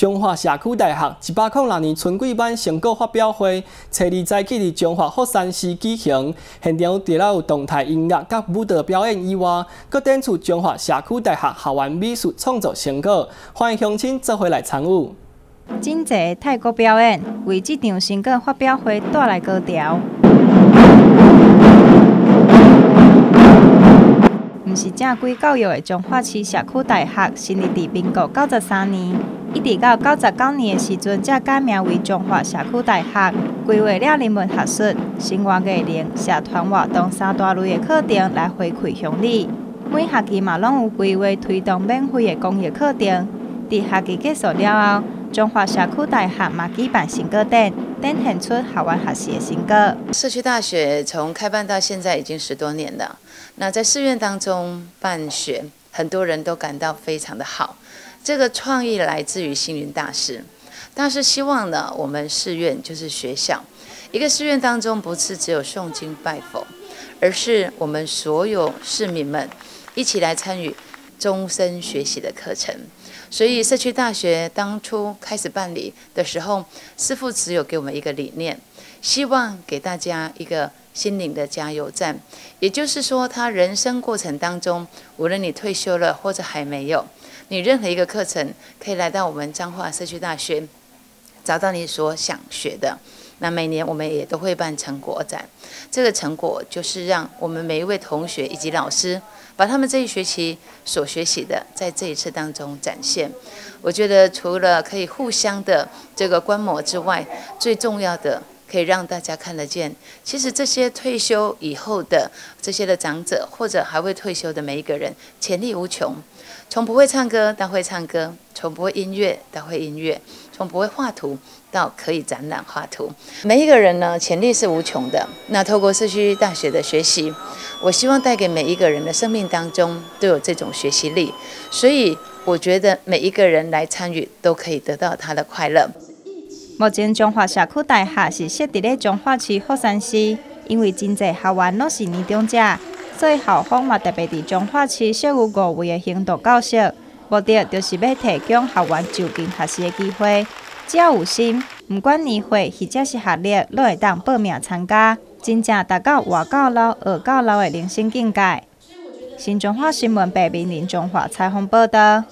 中华社区大学一百零六年春季班成果发表会，初二在起伫中华福山市举行。现场除了有动态音乐、甲舞蹈表演以外，搁展出中华社区大学校园美术创作成果，欢迎乡亲做伙来参与。真济泰国表演为这场成果发表会带来高潮。毋是正规教育的中华市社区大学，成立伫民国九十三年，一直到九十九年的时阵才改名为中华社区大学。规划了人文学术、生活艺能、社团活动三大类的课程来回馈乡里。每学期嘛拢有规划推动免费的公益课程。伫学期结束了后，中华社区大学嘛举办新歌展，展现出校园学习的新歌。社区大学从开办到现在已经十多年了。那在寺院当中办学，很多人都感到非常的好。这个创意来自于星云大师，大师希望呢，我们寺院就是学校，一个寺院当中不是只有诵经拜佛，而是我们所有市民们一起来参与终身学习的课程。所以社区大学当初开始办理的时候，师傅只有给我们一个理念，希望给大家一个心灵的加油站。也就是说，他人生过程当中，无论你退休了或者还没有，你任何一个课程可以来到我们彰化社区大学，找到你所想学的。那每年我们也都会办成果展，这个成果就是让我们每一位同学以及老师，把他们这一学期所学习的，在这一次当中展现。我觉得除了可以互相的这个观摩之外，最重要的可以让大家看得见，其实这些退休以后的这些的长者，或者还未退休的每一个人，潜力无穷。从不会唱歌到会唱歌，从不会音乐到会音乐，从不会画图到可以展览画图。每一个人呢，潜力是无穷的。那透过社区大学的学习，我希望带给每一个人的生命当中都有这种学习力。所以我觉得每一个人来参与都可以得到他的快乐。目前中华社区大厦是设伫咧中华区福山市，因为真济学员拢是年长者。所以校方嘛特别伫中华区设有五位的行动教室，目的就是要提供校员就近学习的机会。只要有心，不管年岁或者是学历，都会当报名参加，真正达到活到老、学到老的人生境界。新中华新闻北平林中华采访报道。